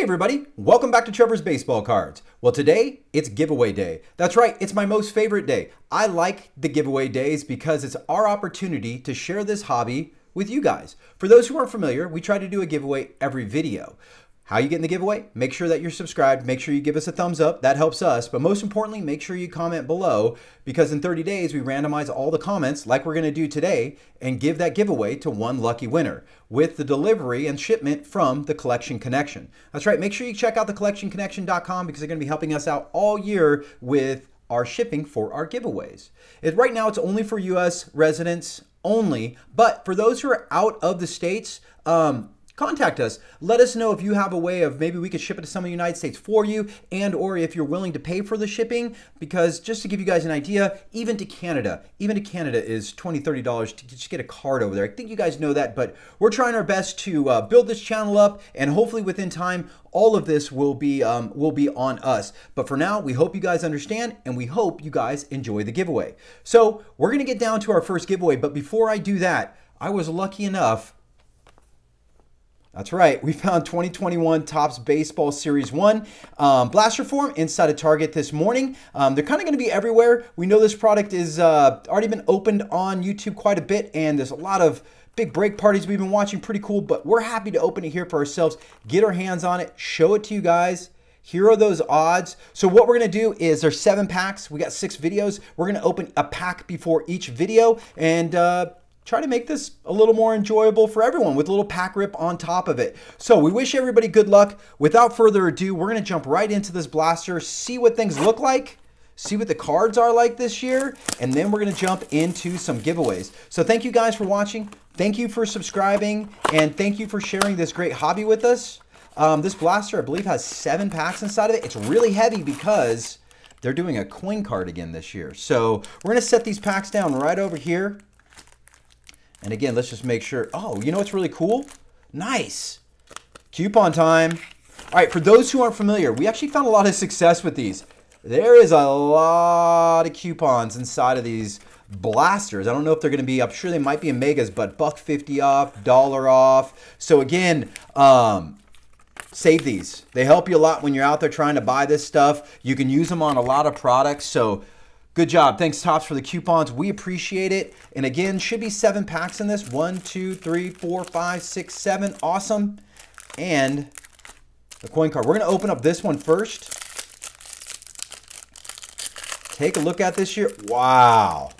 Hey everybody, welcome back to Trevor's Baseball Cards. Well today, it's giveaway day. That's right, it's my most favorite day. I like the giveaway days because it's our opportunity to share this hobby with you guys. For those who aren't familiar, we try to do a giveaway every video. How you get in the giveaway? Make sure that you're subscribed. Make sure you give us a thumbs up. That helps us. But most importantly, make sure you comment below because in 30 days, we randomize all the comments like we're going to do today and give that giveaway to one lucky winner with the delivery and shipment from the Collection Connection. That's right. Make sure you check out the collectionconnection.com because they're going to be helping us out all year with our shipping for our giveaways. It, right now, it's only for U.S. residents only, but for those who are out of the states, um, contact us. Let us know if you have a way of maybe we could ship it to some of the United States for you and or if you're willing to pay for the shipping because just to give you guys an idea, even to Canada, even to Canada is $20, $30 to just get a card over there. I think you guys know that, but we're trying our best to uh, build this channel up and hopefully within time, all of this will be um, will be on us. But for now, we hope you guys understand and we hope you guys enjoy the giveaway. So we're gonna get down to our first giveaway, but before I do that, I was lucky enough that's right. We found 2021 Topps Baseball Series 1 um, blaster form inside of Target this morning. Um, they're kind of going to be everywhere. We know this product is uh, already been opened on YouTube quite a bit, and there's a lot of big break parties we've been watching. Pretty cool, but we're happy to open it here for ourselves, get our hands on it, show it to you guys. Here are those odds. So what we're gonna do is there's seven packs. We got six videos. We're gonna open a pack before each video and uh, try to make this a little more enjoyable for everyone with a little pack rip on top of it. So we wish everybody good luck. Without further ado, we're gonna jump right into this blaster, see what things look like, see what the cards are like this year, and then we're gonna jump into some giveaways. So thank you guys for watching. Thank you for subscribing, and thank you for sharing this great hobby with us. Um, this blaster, I believe, has seven packs inside of it. It's really heavy because they're doing a coin card again this year. So we're gonna set these packs down right over here. And again, let's just make sure. Oh, you know what's really cool? Nice. Coupon time. All right, for those who aren't familiar, we actually found a lot of success with these. There is a lot of coupons inside of these blasters. I don't know if they're going to be, I'm sure they might be in megas, but buck 50 off, dollar off. So again, um, save these. They help you a lot when you're out there trying to buy this stuff. You can use them on a lot of products. So Good job. Thanks, Topps, for the coupons. We appreciate it. And again, should be seven packs in this. One, two, three, four, five, six, seven. Awesome. And the coin card. We're going to open up this one first. Take a look at this here. Wow.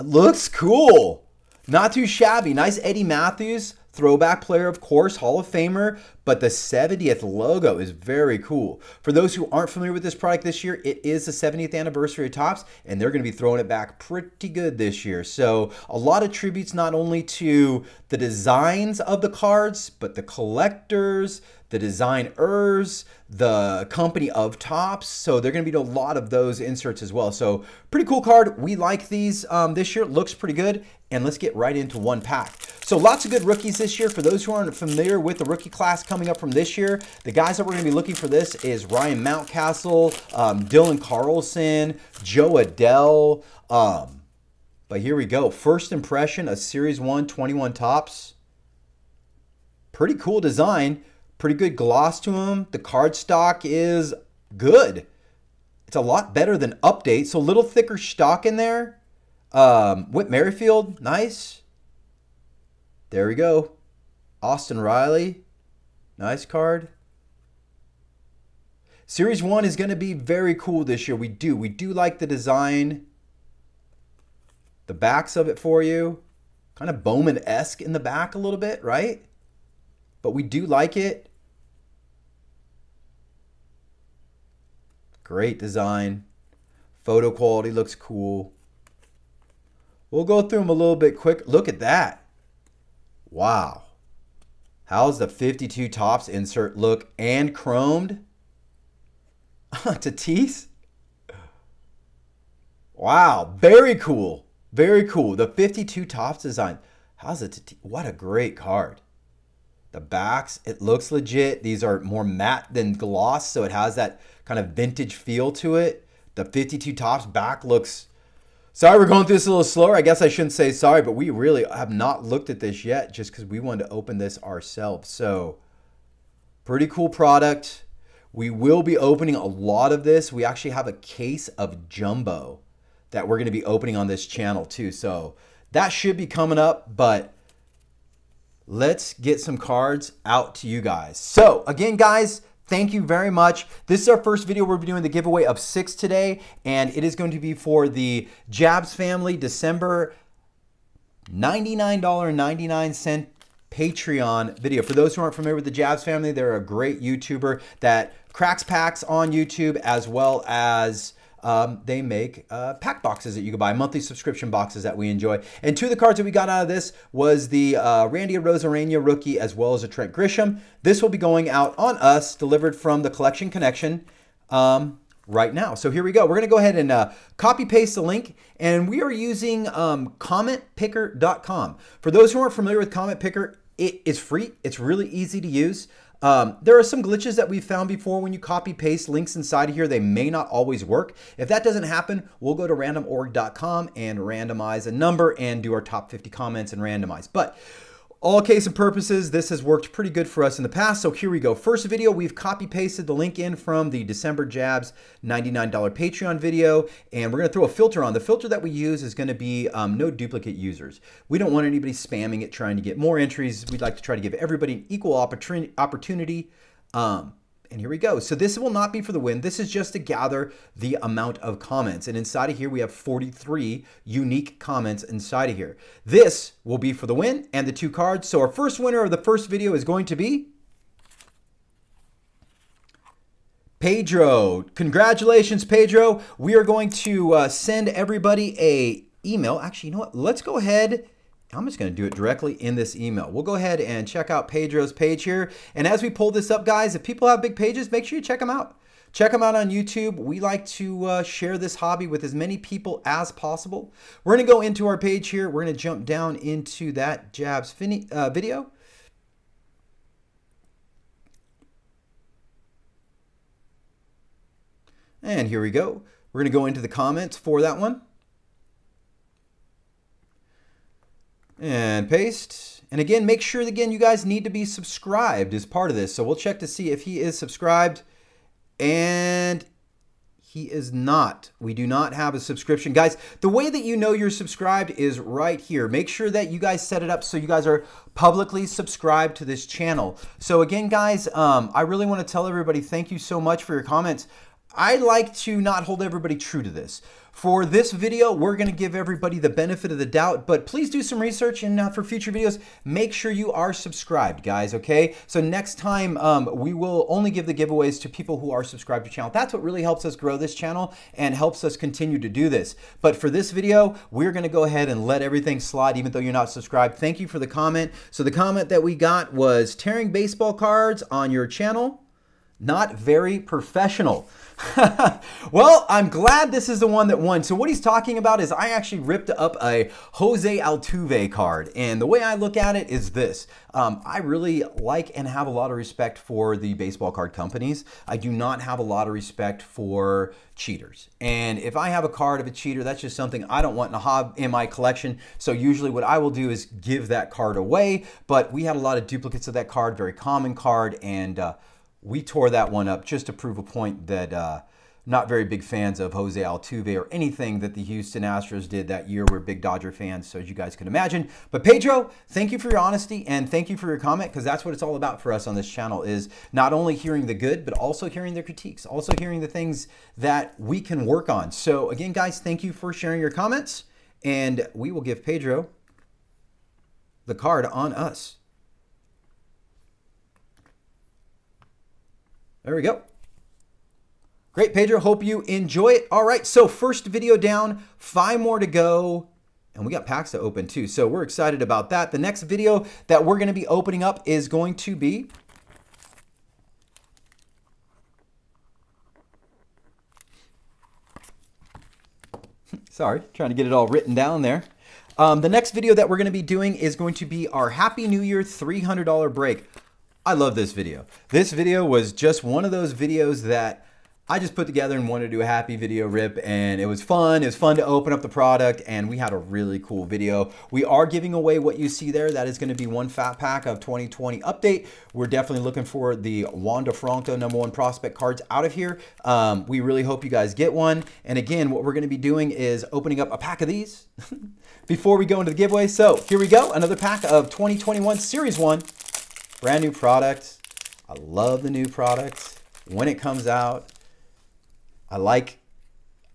It looks cool. Not too shabby. Nice Eddie Mathews throwback player, of course, Hall of Famer, but the 70th logo is very cool. For those who aren't familiar with this product this year, it is the 70th anniversary of Topps, and they're going to be throwing it back pretty good this year. So a lot of tributes not only to the designs of the cards, but the collectors, the designers, the company of Topps. So they're going to be a lot of those inserts as well. So pretty cool card. We like these um, this year. Looks pretty good. And let's get right into one pack. So lots of good rookies this year. For those who aren't familiar with the rookie class coming up from this year, the guys that we're going to be looking for this is Ryan Mountcastle, um, Dylan Carlson, Jo Adell. Um, but here we go. First impression, a Series 1 21 Topps. Pretty cool design. Pretty good gloss to them. The card stock is good. It's a lot better than Update. So a little thicker stock in there. Um, Whit Merrifield, nice. There we go. Austin Riley, nice card. Series 1 is going to be very cool this year. We do. We do like the design. The backs of it for you. Kind of Bowman-esque in the back a little bit, right? But we do like it. Great design. Photo quality looks cool. We'll go through them a little bit quick. Look at that. Wow. How's the 52 Topps insert look and chromed? Tatis? Wow, very cool. Very cool. The 52 Topps design. How's it? What a great card. The backs, it looks legit. These are more matte than gloss, so it has that kind of vintage feel to it. The 52 Topps back looks Sorry, we're going through this a little slower. I guess I shouldn't say sorry, but we really have not looked at this yet just because we wanted to open this ourselves. So, Pretty cool product. We will be opening a lot of this. We actually have a case of jumbo that we're going to be opening on this channel too. So that should be coming up, but let's get some cards out to you guys. So again, guys, thank you very much. This is our first video. We're doing the giveaway of six today, and it is going to be for the Jabs family December $99.99 Patreon video. For those who aren't familiar with the Jabs family, they're a great YouTuber that cracks packs on YouTube as well as um, they make uh, pack boxes that you can buy, monthly subscription boxes that we enjoy. And two of the cards that we got out of this was the uh, Randy Arozarena rookie as well as a Trent Grisham. This will be going out on us, delivered from the Collection Connection. Um, right now. So here we go. We're going to go ahead and uh, copy paste the link and we are using um, commentpicker.com. For those who aren't familiar with Comment Picker, it is free. It's really easy to use. Um, there are some glitches that we've found before when you copy paste links inside of here. They may not always work. If that doesn't happen, we'll go to randomorg.com and randomize a number and do our top 50 comments and randomize. But all case and purposes, this has worked pretty good for us in the past. So here we go. First video, we've copy pasted the link in from the December Jabs $99 Patreon video, and we're gonna throw a filter on. The filter that we use is gonna be um, no duplicate users. We don't want anybody spamming it, trying to get more entries. We'd like to try to give everybody an equal opportunity. Um, and here we go. So this will not be for the win. This is just to gather the amount of comments. And inside of here, we have 43 unique comments inside of here. This will be for the win and the two cards. So our first winner of the first video is going to be Pedro. Congratulations, Pedro. We are going to uh, send everybody a email. Actually, you know what? Let's go ahead I'm just going to do it directly in this email. We'll go ahead and check out Pedro's page here. And as we pull this up, guys, if people have big pages, make sure you check them out. Check them out on YouTube. We like to uh, share this hobby with as many people as possible. We're going to go into our page here. We're going to jump down into that Jabs uh, video. And here we go. We're going to go into the comments for that one. And paste. And again, make sure again you guys need to be subscribed as part of this. So we'll check to see if he is subscribed. And he is not. We do not have a subscription. Guys, the way that you know you're subscribed is right here. Make sure that you guys set it up so you guys are publicly subscribed to this channel. So again, guys, um, I really want to tell everybody thank you so much for your comments. I like to not hold everybody true to this. For this video, we're to give everybody the benefit of the doubt, but please do some research and uh, for future videos, make sure you are subscribed, guys, okay? So next time, um, we will only give the giveaways to people who are subscribed to channel. That's what really helps us grow this channel and helps us continue to do this. But for this video, we're to go ahead and let everything slide, even though you're not subscribed. Thank you for the comment. So the comment that we got was tearing baseball cards on your channel, not very professional. well, I'm glad this is the one that won. So what he's talking about is I actually ripped up a Jose Altuve card. And the way I look at it is this. Um, I really like and have a lot of respect for the baseball card companies. I do not have a lot of respect for cheaters. And if I have a card of a cheater, that's just something I don't want in, a hob in my collection. So usually what I will do is give that card away. But we had a lot of duplicates of that card, very common card. And uh, we tore that one up just to prove a point that uh, not very big fans of Jose Altuve or anything that the Houston Astros did that year. We're big Dodger fans, so as you guys can imagine. But Pedro, thank you for your honesty and thank you for your comment because that's what it's all about for us on this channel is not only hearing the good, but also hearing the critiques, also hearing the things that we can work on. So again, guys, thank you for sharing your comments and we will give Pedro the card on us. There we go. Great, Pedro. Hope you enjoy it. All right, so first video down, five more to go. And we got packs to open too, so we're excited about that. The next video that we're going to be opening up is going to be Sorry, trying to get it all written down there. Um, the next video that we're going to be doing is going to be our Happy New Year $300 break. I love this video. This video was just one of those videos that I just put together and wanted to do a happy video rip and it was fun. It was fun to open up the product and we had a really cool video. We are giving away what you see there. That is gonna be one fat pack of 2020 update. We're definitely looking for the Wander Franco number one prospect cards out of here. Um, we really hope you guys get one. And again, what we're gonna be doing is opening up a pack of these before we go into the giveaway. So here we go, another pack of 2021 Series 1. Brand new product. I love the new product when it comes out. I like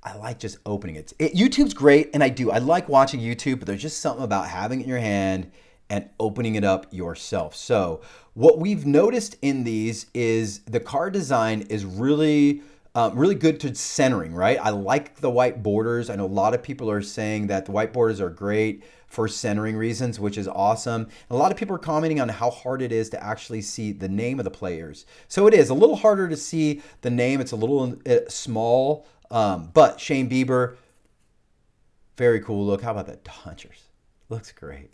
I like just opening it. it. YouTube's great, and I do. I like watching YouTube, but there's just something about having it in your hand and opening it up yourself. So what we've noticed in these is the card design is really um, really good to centering, right? I like the white borders. I know a lot of people are saying that the white borders are great for centering reasons, which is awesome. A lot of people are commenting on how hard it is to actually see the name of the players. So it is a little harder to see the name. It's a little uh, small, um, but Shane Bieber, very cool look. How about the Dodgers? Looks great.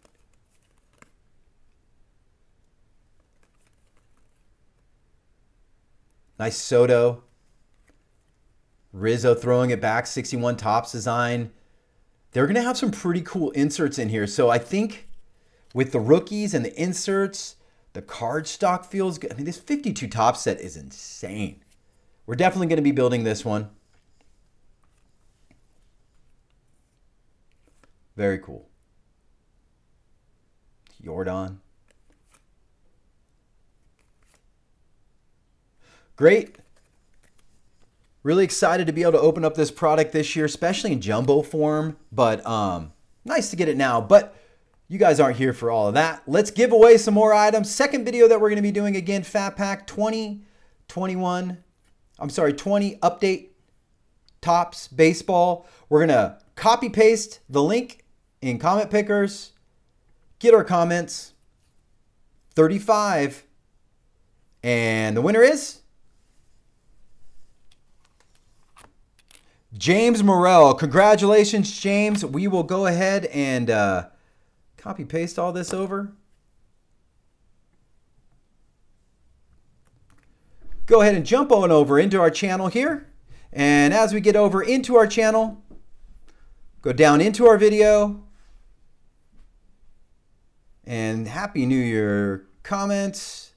Nice Soto. Rizzo throwing it back, 61 Topps design. They're going to have some pretty cool inserts in here. So I think with the rookies and the inserts, the card stock feels good. I mean, this 52 top set is insane. We're definitely going to be building this one. Very cool. Jordan. Great. Really excited to be able to open up this product this year, especially in jumbo form, but um, nice to get it now. But you guys aren't here for all of that. Let's give away some more items. Second video that we're going to be doing again, Fat Pack 2021. I'm sorry, 20 update Topps baseball. We're going to copy paste the link in comment pickers, get our comments, 35, and the winner is James Morrell. Congratulations, James. We will go ahead and uh, copy paste all this over. Go ahead and jump on over into our channel here. And as we get over into our channel, go down into our video. And Happy New Year comments.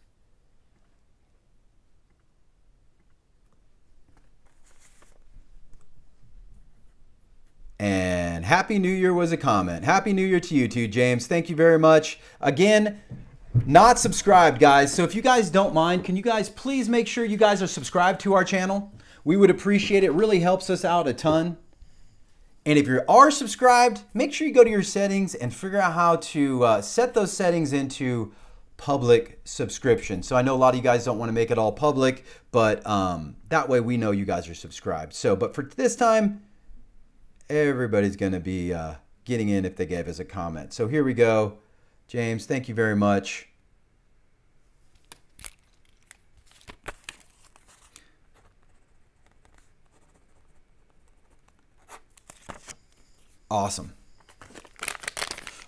And Happy New Year was a comment. Happy New Year to you too, James. Thank you very much. Again, not subscribed, guys. So if you guys don't mind, can you guys please make sure you guys are subscribed to our channel? We would appreciate it. really helps us out a ton. And if you are subscribed, make sure you go to your settings and figure out how to uh, set those settings into public subscription. So I know a lot of you guys don't want to make it all public, but um, that way we know you guys are subscribed. So, but for this time, everybody's going to be uh, getting in if they gave us a comment. So here we go. James, thank you very much. Awesome.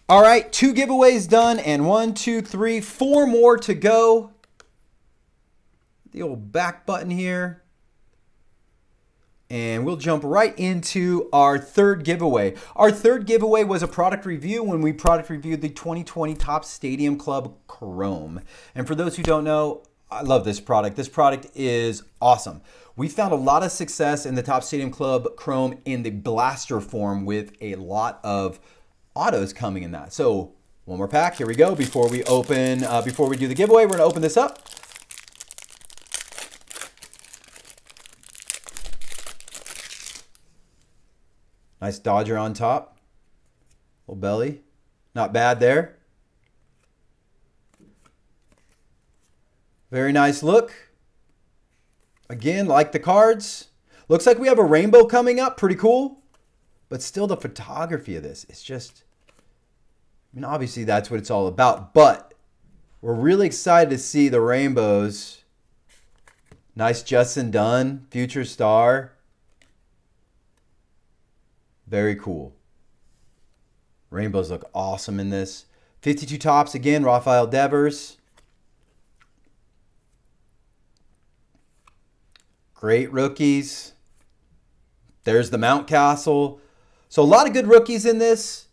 All right, two giveaways done, and one, two, three, four more to go. The old back button here. And we'll jump right into our third giveaway. Our third giveaway was a product review when we product reviewed the 2020 Top Stadium Club Chrome. And for those who don't know, I love this product. This product is awesome. We found a lot of success in the Top Stadium Club Chrome in the blaster form with a lot of autos coming in that. So one more pack, here we go. Before we open, uh, before we do the giveaway, we're gonna open this up. Nice Dodger on top. Little belly. Not bad there. Very nice look. Again, like the cards. Looks like we have a rainbow coming up. Pretty cool. But still the photography of this is just... I mean, obviously that's what it's all about. But we're really excited to see the rainbows. Nice Justin Dunn, future star. Very cool. Rainbows look awesome in this. 52 tops again, Rafael Devers. Great rookies. There's the Mountcastle. So a lot of good rookies in this.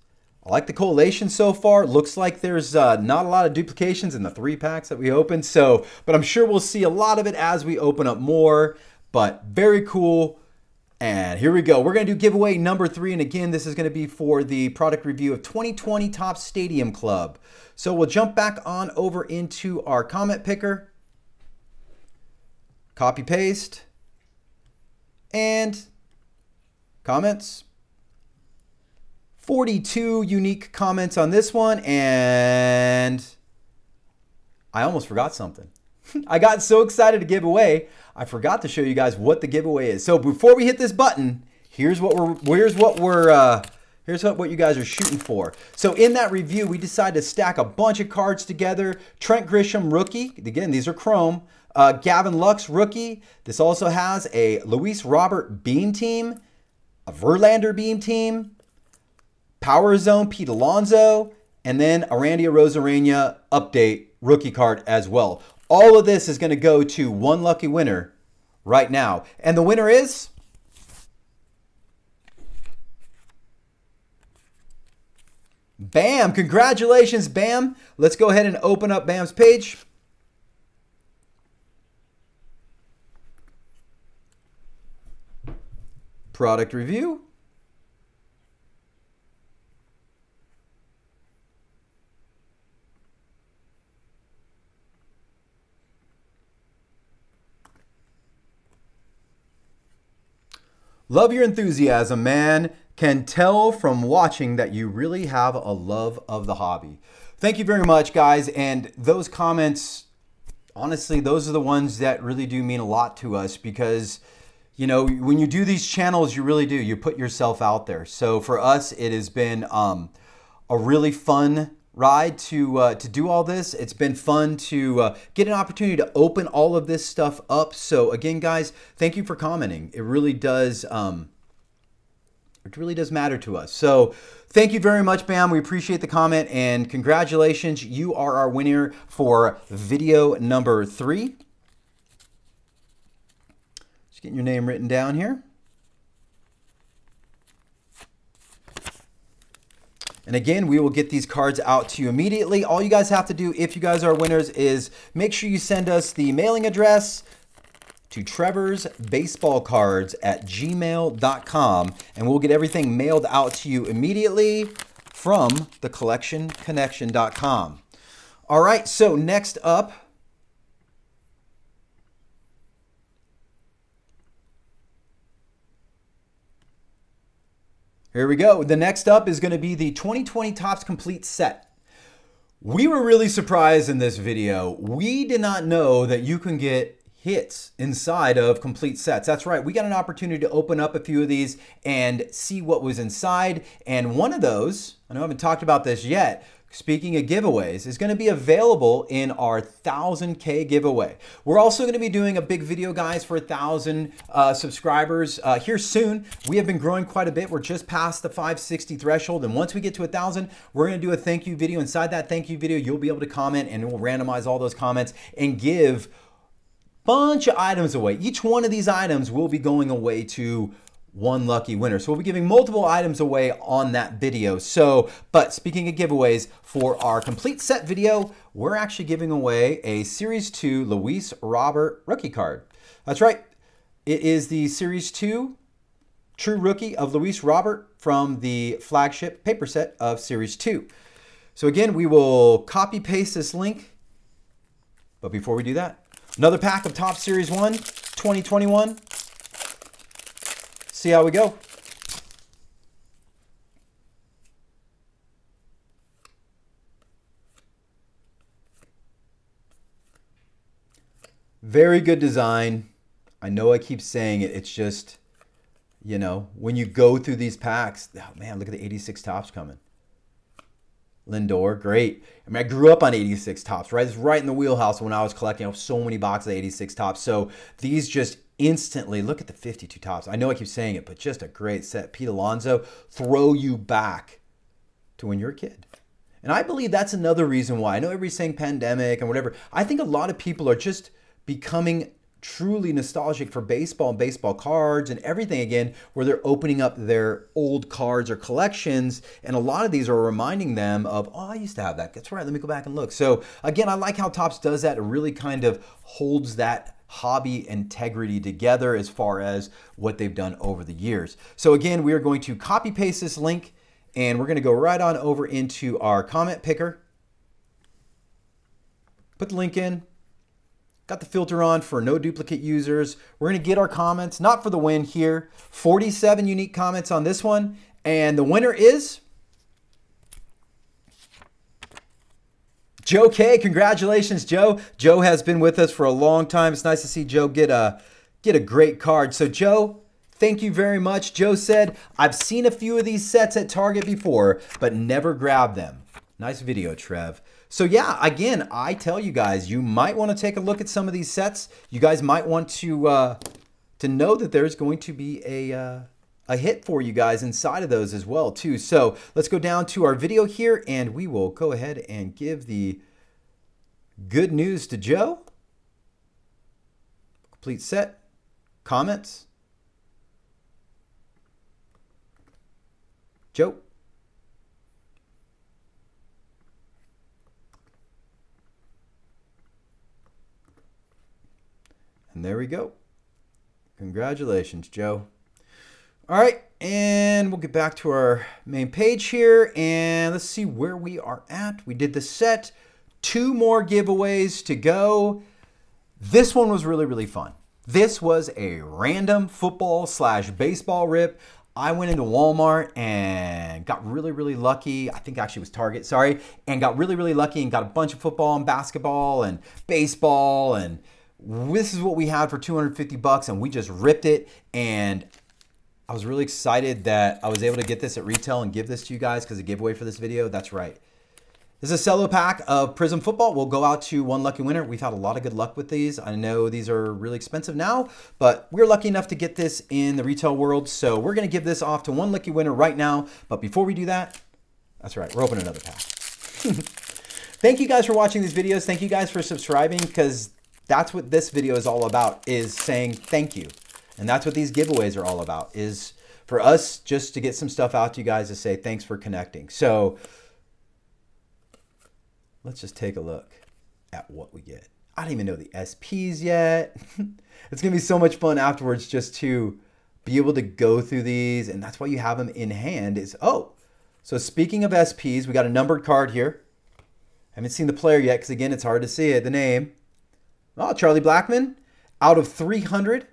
I like the collation so far. Looks like there's uh, not a lot of duplications in the three packs that we opened. So, but I'm sure we'll see a lot of it as we open up more. But very cool. And here we go. We're going to do giveaway number three. And again, this is going to be for the product review of 2020 Top Stadium Club. So we'll jump back on over into our comment picker. Copy paste. And comments. 42 unique comments on this one, and I almost forgot something. I got so excited to give away, I forgot to show you guys what the giveaway is. So before we hit this button, here's what we're here's what we're uh, here's what, what you guys are shooting for. So in that review, we decided to stack a bunch of cards together. Trent Grisham rookie. Again, these are chrome. Uh, Gavin Lux rookie. This also has a Luis Robert beam team, a Verlander beam team, Power Zone Pete Alonso, and then a Randy Arozarena update rookie card as well. All of this is going to go to one lucky winner right now. And the winner is Bam! Congratulations, Bam! Let's go ahead and open up Bam's page. Product review. Love your enthusiasm, man. Can tell from watching that you really have a love of the hobby. Thank you very much, guys. And those comments, honestly, those are the ones that really do mean a lot to us because, you know, when you do these channels, you really do. You put yourself out there. So for us, it has been um, a really fun ride to uh, to do all this. It's been fun to uh, get an opportunity to open all of this stuff up. So again, guys, thank you for commenting. It really does. Um, it really does matter to us. So thank you very much, Bam. We appreciate the comment and congratulations. You are our winner for video number three. Just getting your name written down here. And again, we will get these cards out to you immediately. All you guys have to do, if you guys are winners, is make sure you send us the mailing address to Trevor's Baseball Cards at gmail.com, and we'll get everything mailed out to you immediately from thecollectionconnection.com. All right, so next up, Here we go. The next up is going to be the 2020 Topps Complete set. We were really surprised in this video. We did not know that you can get hits inside of complete sets. That's right. We got an opportunity to open up a few of these and see what was inside. And one of those, I know I haven't talked about this yet, speaking of giveaways, is going to be available in our 1000K giveaway. We're also going to be doing a big video, guys, for 1,000 uh, subscribers uh, here soon. We have been growing quite a bit. We're just past the 560 threshold. And once we get to 1,000, we're going to do a thank you video. Inside that thank you video, you'll be able to comment and we'll randomize all those comments and give bunch of items away. Each one of these items will be going away to one lucky winner. So we'll be giving multiple items away on that video. So, but speaking of giveaways, for our complete set video, we're actually giving away a Series 2 Luis Robert rookie card. That's right. It is the Series 2 True Rookie of Luis Robert from the flagship paper set of Series 2. So again, we will copy paste this link. But before we do that, another pack of Top Series 1 2021 see how we go. Very good design. I know I keep saying it. It's just, you know, when you go through these packs, oh man, look at the 86 Topps coming. Lindor, great. I mean, I grew up on 86 Topps, right? It's right in the wheelhouse when I was collecting I so many boxes of 86 Topps. So these just instantly look at the 52 Topps. I know I keep saying it, but just a great set. Pete Alonso throw you back to when you're a kid. And I believe that's another reason why. I know everybody's saying pandemic and whatever. I think a lot of people are just becoming truly nostalgic for baseball and baseball cards and everything again, where they're opening up their old cards or collections. And a lot of these are reminding them of, oh, I used to have that. That's right. Let me go back and look. So again, I like how Topps does that. It really kind of holds that hobby integrity together as far as what they've done over the years. So again, we are going to copy paste this link and we're going to go right on over into our comment picker. Put the link in, Got the filter on for no duplicate users. We're going to get our comments, not for the win here. 47 unique comments on this one. And the winner is Joe K. Congratulations, Joe. Joe has been with us for a long time. It's nice to see Joe get a get a great card. So Joe, thank you very much. Joe said, I've seen a few of these sets at Target before, but never grabbed them. Nice video, Trev. So yeah, again, I tell you guys, you might want to take a look at some of these sets. You guys might want to uh, to know that there's going to be a uh, a hit for you guys inside of those as well too. So let's go down to our video here, and we will go ahead and give the good news to Joe. Complete set, comments. Joe. And there we go. Congratulations, Joe. All right, and we'll get back to our main page here, and let's see where we are at. We did the set, two more giveaways to go. This one was really, really fun. This was a random football slash baseball rip. I went into Walmart and got really, really lucky. I think actually was Target, sorry, and got really, really lucky and got a bunch of football and basketball and baseball and this is what we had for 250 bucks and we just ripped it and I was really excited that I was able to get this at retail and give this to you guys because the giveaway for this video, that's right. This is a cello pack of Prizm Football. We'll go out to one lucky winner. We've had a lot of good luck with these. I know these are really expensive now, but we're lucky enough to get this in the retail world. So we're going to give this off to one lucky winner right now. But before we do that, that's right, we're opening another pack. Thank you guys for watching these videos. Thank you guys for subscribing because that's what this video is all about, is saying thank you. And that's what these giveaways are all about, is for us just to get some stuff out to you guys to say thanks for connecting. So let's just take a look at what we get. I don't even know the SPs yet. it's going to be so much fun afterwards just to be able to go through these. And that's why you have them in hand is, oh, so speaking of SPs, we got a numbered card here. I haven't seen the player yet because, again, it's hard to see it, the name. Oh, Charlie Blackmon out of 300.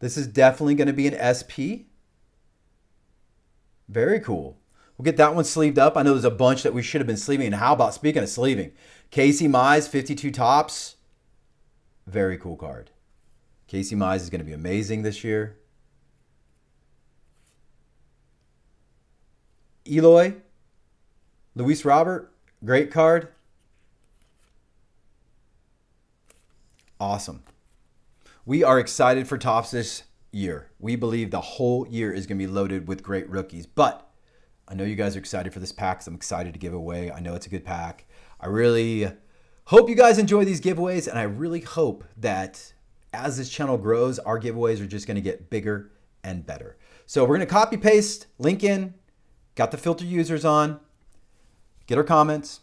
This is definitely going to be an SP. Very cool. We'll get that one sleeved up. I know there's a bunch that we should have been sleeving. And how about speaking of sleeving? Casey Mize, 52 Topps. Very cool card. Casey Mize is going to be amazing this year. Eloy, Luis Robert, great card. Awesome. We are excited for Topps this year. We believe the whole year is going to be loaded with great rookies. But I know you guys are excited for this pack because I'm excited to give away. I know it's a good pack. I really hope you guys enjoy these giveaways, and I really hope that as this channel grows, our giveaways are just going to get bigger and better. So we're going to copy paste, link in, got the filter users on, get our comments,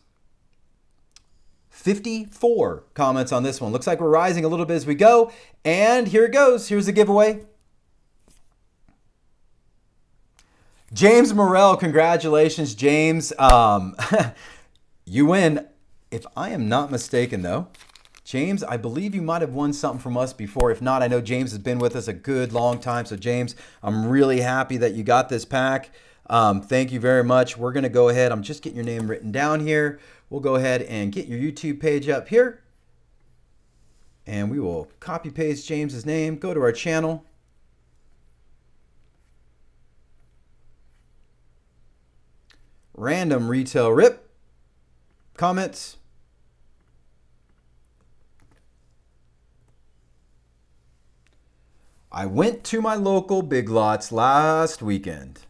54 comments on this one. Looks like we're rising a little bit as we go. And here it goes. Here's the giveaway. James Morrell, congratulations, James. Um, you win. If I am not mistaken, though, James, I believe you might have won something from us before. If not, I know James has been with us a good long time. So, James, I'm really happy that you got this pack. Um, thank you very much. We're going to go ahead. I'm just getting your name written down here. We'll go ahead and get your YouTube page up here. And we will copy paste James's name, go to our channel. Random retail rip. Comments. I went to my local Big Lots last weekend.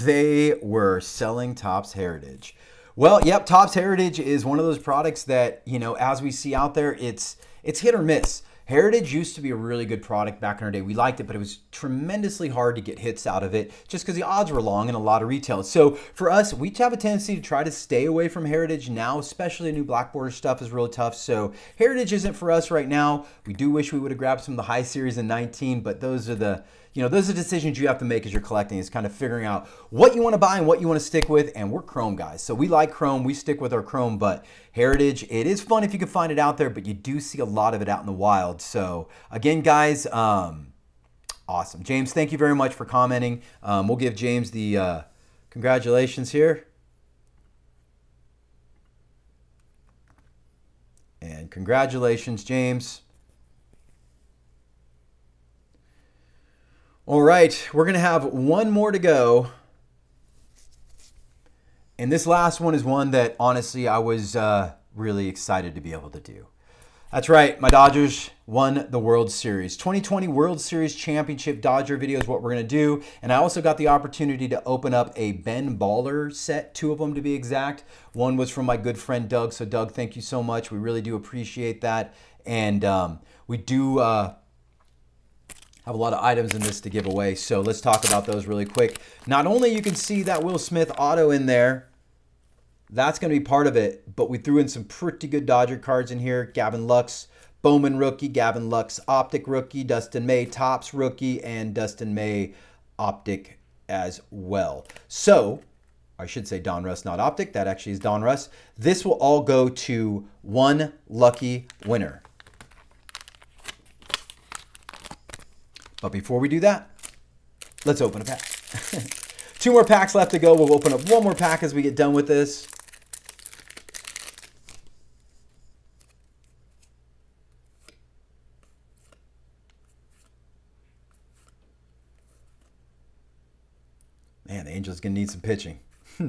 They were selling Topps Heritage. Well, yep, Topps Heritage is one of those products that, you know, as we see out there, it's it's hit or miss. Heritage used to be a really good product back in our day. We liked it, but it was tremendously hard to get hits out of it just because the odds were long in a lot of retail. So for us, we have a tendency to try to stay away from Heritage now, especially new black border stuff is really tough. So Heritage isn't for us right now. We do wish we would have grabbed some of the high series in 19, but those are the you know, those are decisions you have to make as you're collecting is kind of figuring out what you want to buy and what you want to stick with. And we're Chrome guys. So we like Chrome. We stick with our Chrome, but Heritage, it is fun if you can find it out there, but you do see a lot of it out in the wild. So again, guys, um, awesome. James, thank you very much for commenting. Um, we'll give James the uh, congratulations here. And congratulations, James. All right, we're going to have one more to go. And this last one is one that honestly I was uh, really excited to be able to do. That's right, my Dodgers won the World Series. 2020 World Series Championship Dodger video is what we're going to do. And I also got the opportunity to open up a Ben Baller set, two of them to be exact. One was from my good friend Doug. So, Doug, thank you so much. We really do appreciate that. And um, we do. Uh, have a lot of items in this to give away. So let's talk about those really quick. Not only you can see that Will Smith auto in there, that's going to be part of it, but we threw in some pretty good Dodger cards in here. Gavin Lux, Bowman rookie, Gavin Lux optic rookie, Dustin May Topps rookie, and Dustin May optic as well. So I should say Donruss, not optic. That actually is Donruss. This will all go to one lucky winner. But before we do that, let's open a pack. Two more packs left to go. We'll open up one more pack as we get done with this. Man, the Angels gonna need some pitching.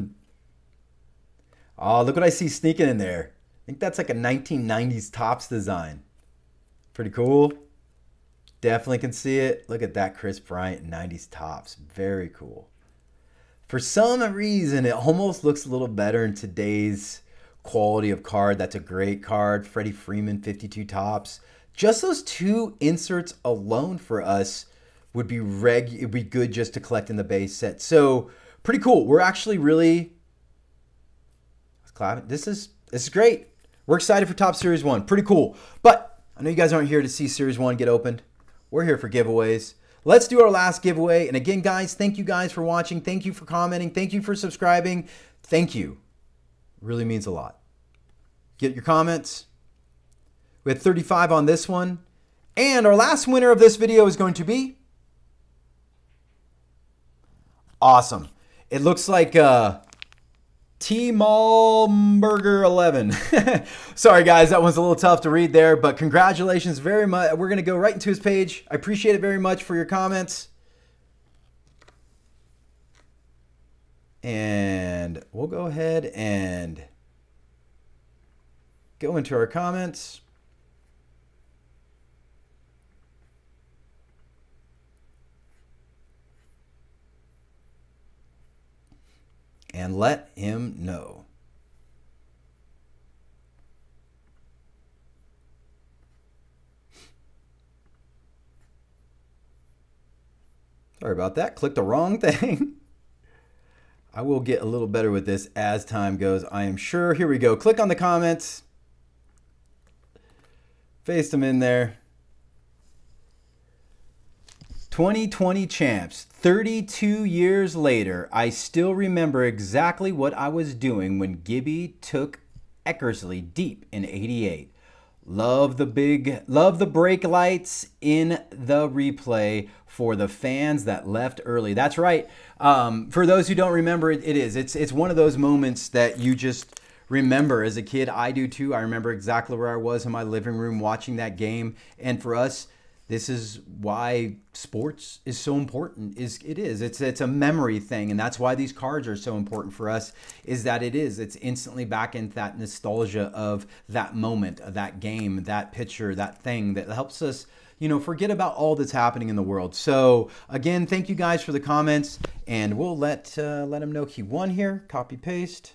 oh, look what I see sneaking in there. I think that's like a 1990s Topps design. Pretty cool. Definitely can see it. Look at that Kris Bryant 90s Topps. Very cool. For some reason, it almost looks a little better in today's quality of card. That's a great card. Freddie Freeman 52 Topps. Just those two inserts alone for us would be reg it'd be good just to collect in the base set. So pretty cool. We're actually really this is this is great. We're excited for Top Series 1. Pretty cool. But I know you guys aren't here to see Series 1 get opened. We're here for giveaways. Let's do our last giveaway. And again, guys, thank you guys for watching. Thank you for commenting. Thank you for subscribing. Thank you. Really means a lot. Get your comments. We had 35 on this one. And our last winner of this video is going to be... Awesome. It looks like uh, T Malmberger 11. Sorry, guys, that one's a little tough to read there, but congratulations very much. We're going to go right into his page. I appreciate it very much for your comments. And we'll go ahead and go into our comments. And let him know. Sorry about that. Click the wrong thing. I will get a little better with this as time goes, I am sure. Here we go. Click on the comments. Paste them in there. 2020 champs. 32 years later, I still remember exactly what I was doing when Gibby took Eckersley deep in 88. Love the big, love the brake lights in the replay for the fans that left early. That's right. Um, for those who don't remember, it, it is. It's it's one of those moments that you just remember as a kid. I do too. I remember exactly where I was in my living room watching that game. And for us, this is why sports is so important is it is. It's it's a memory thing and that's why these cards are so important for us is that it is. It's instantly back into that nostalgia of that moment of that game that picture that thing that helps us you know forget about all that's happening in the world. So again thank you guys for the comments and we'll let uh, let him know he won here. Copy paste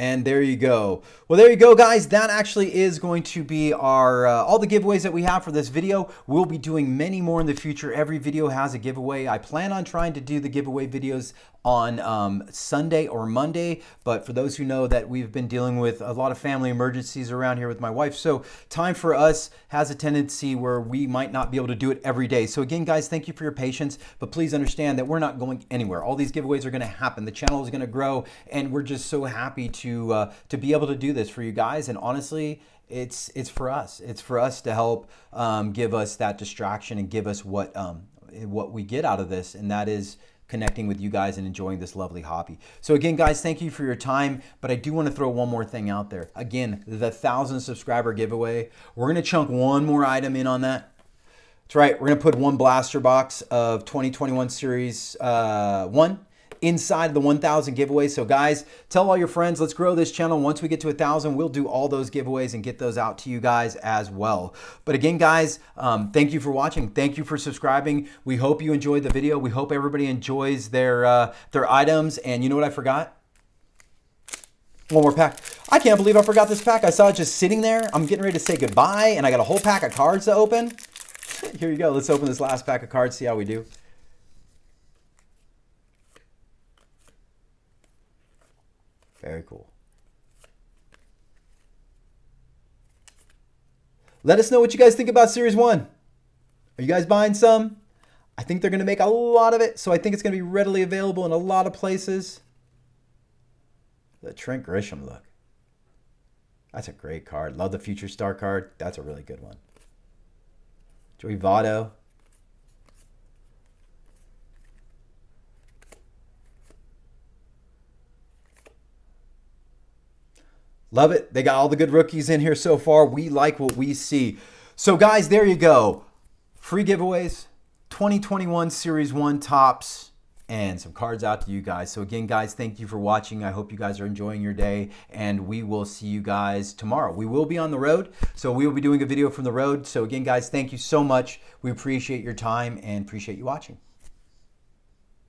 And there you go. Well, there you go, guys. That actually is going to be our uh, all the giveaways that we have for this video. We'll be doing many more in the future. Every video has a giveaway. I plan on trying to do the giveaway videos on um, Sunday or Monday. But for those who know that we've been dealing with a lot of family emergencies around here with my wife, so time for us has a tendency where we might not be able to do it every day. So again, guys, thank you for your patience. But please understand that we're not going anywhere. All these giveaways are going to happen. The channel is going to grow, and we're just so happy to uh, to be able to do this for you guys. And honestly, it's it's for us. It's for us to help um, give us that distraction and give us what um, what we get out of this, and that is connecting with you guys and enjoying this lovely hobby. So again, guys, thank you for your time. But I do want to throw one more thing out there. Again, the thousand subscriber giveaway. We're gonna chunk one more item in on that. That's right. We're gonna put one blaster box of 2021 Series uh, One inside the 1,000 giveaways. So guys, tell all your friends, let's grow this channel. Once we get to a 1,000, we'll do all those giveaways and get those out to you guys as well. But again, guys, um, thank you for watching. Thank you for subscribing. We hope you enjoyed the video. We hope everybody enjoys their, uh, their items. And you know what I forgot? One more pack. I can't believe I forgot this pack. I saw it just sitting there. I'm getting ready to say goodbye, and I got a whole pack of cards to open. Here you go. Let's open this last pack of cards, see how we do. Very cool. Let us know what you guys think about Series 1. Are you guys buying some? I think they're going to make a lot of it, so I think it's going to be readily available in a lot of places. The Trent Grisham look. That's a great card. Love the Future Star card. That's a really good one. Joey Votto. Love it. They got all the good rookies in here so far. We like what we see. So, guys, there you go. Free giveaways, 2021 Series 1 Topps, and some cards out to you guys. So, again, guys, thank you for watching. I hope you guys are enjoying your day, and we will see you guys tomorrow. We will be on the road, so we will be doing a video from the road. So, again, guys, thank you so much. We appreciate your time and appreciate you watching.